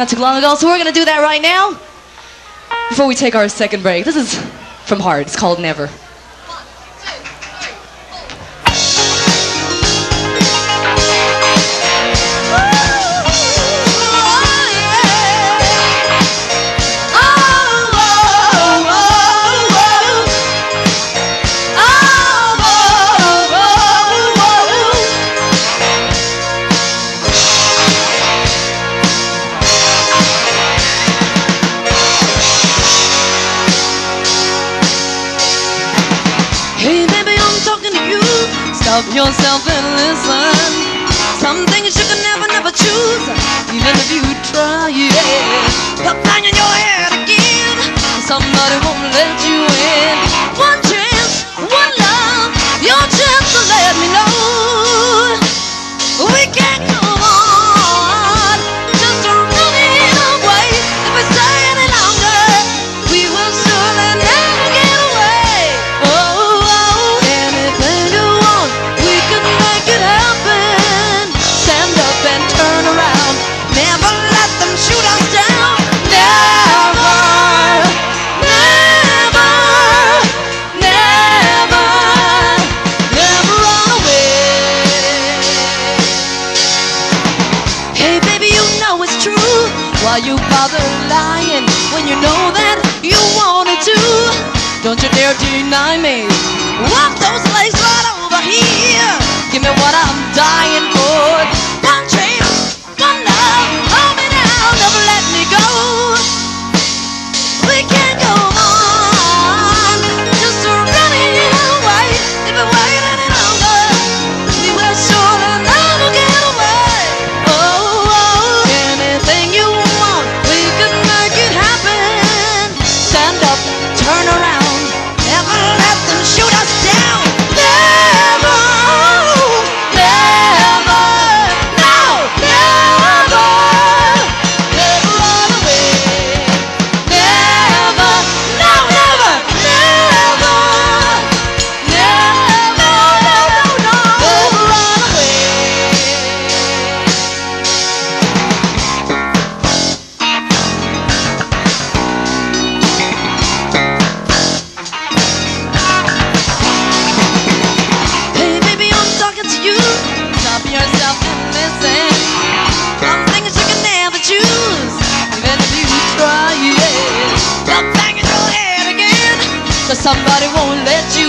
not too long ago, so we're gonna do that right now before we take our second break. This is from Heart, it's called Never. Help yourself and listen. Some things you can never, never choose, even if you try. you bother lying when you know that you wanted to? Don't you dare deny me. Walk those legs right over here. Turn around. Cause somebody won't let you